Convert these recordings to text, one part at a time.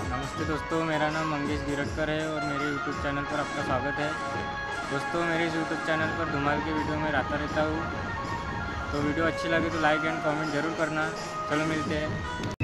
नमस्ते दोस्तों, मेरा नाम मंगेश गिरटकर है और मेरे यूट्यूब चैनल पर आपका स्वागत है। दोस्तों, मेरे इस यूट्यूब चैनल पर धुमाल की वीडियो में रहता रहता हूँ। तो वीडियो अच्छी लगे तो लाइक एंड कमेंट ज़रूर करना। चलो मिलते हैं।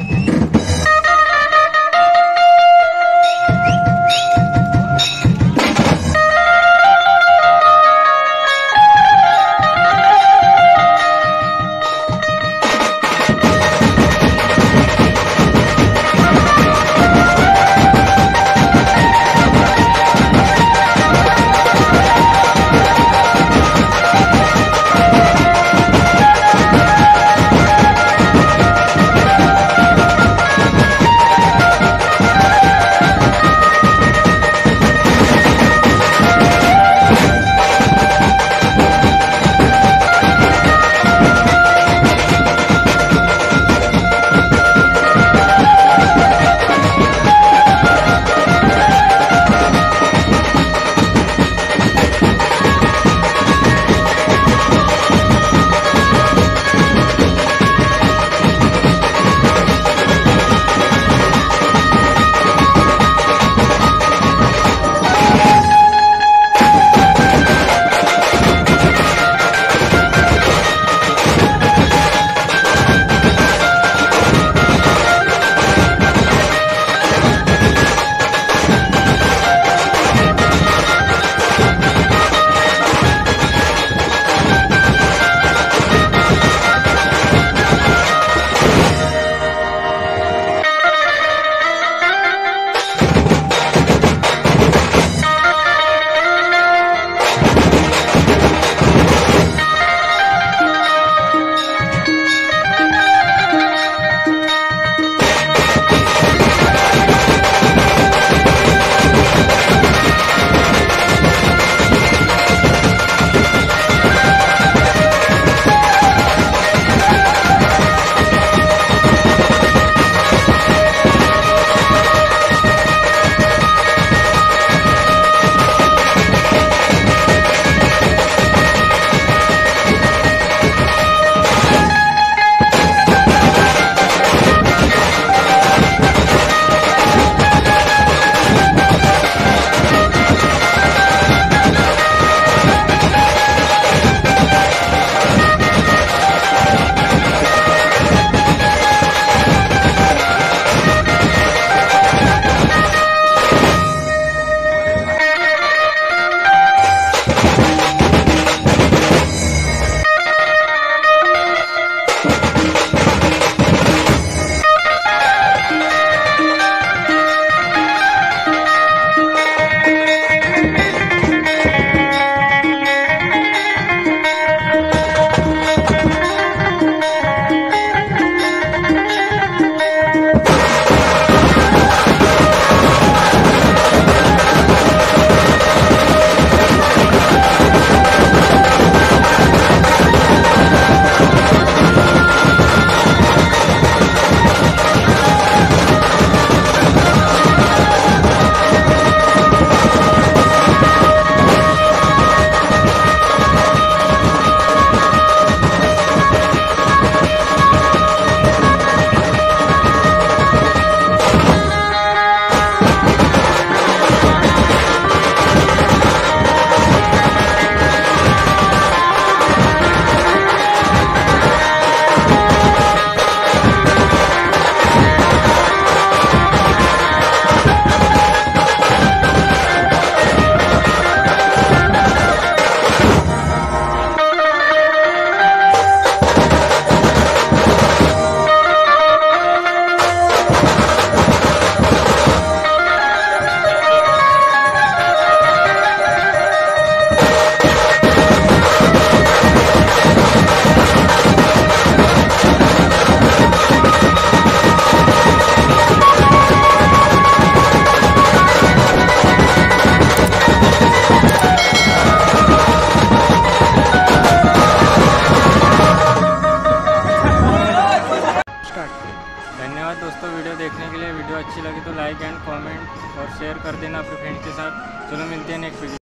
धन्यवाद दोस्तों वीडियो देखने के लिए। वीडियो अच्छी लगी तो लाइक एंड कमेंट और शेयर कर देना अपने फ्रेंड्स के साथ। चलो मिलते हैं नेक्स्ट वीडियो